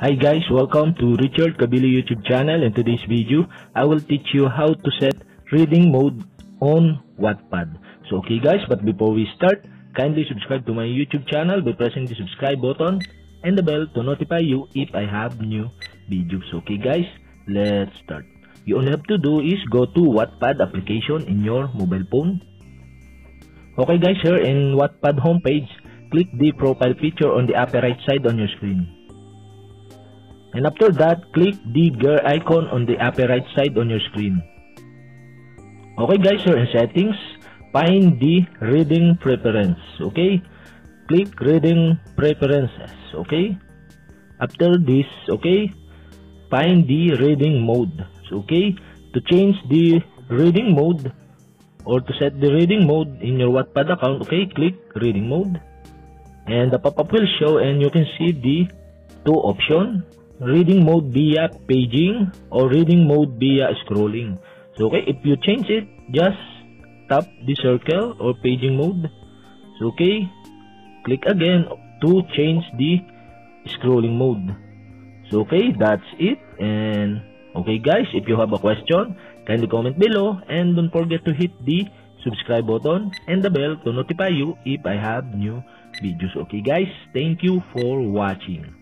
Hi guys, welcome to Richard Kabili YouTube channel. In today's video, I will teach you how to set reading mode on Wattpad. So okay guys, but before we start, kindly subscribe to my YouTube channel by pressing the subscribe button and the bell to notify you if I have new videos. Okay guys, let's start. You only have to do is go to Wattpad application in your mobile phone. Okay guys, here in Wattpad homepage, click the profile picture on the upper right side on your screen. And after that, click the gear icon on the upper right side on your screen. Okay guys, here in settings, find the reading preference. Okay, click reading preferences. Okay, after this, okay, find the reading mode. So, okay, to change the reading mode or to set the reading mode in your Wattpad account, okay, click reading mode. And the pop-up will show and you can see the two option reading mode via paging or reading mode via scrolling. So okay, if you change it, just tap the circle or paging mode. So okay, click again to change the scrolling mode. So okay, that's it. And okay guys, if you have a question, kindly comment below and don't forget to hit the subscribe button and the bell to notify you if I have new videos. Okay guys, thank you for watching.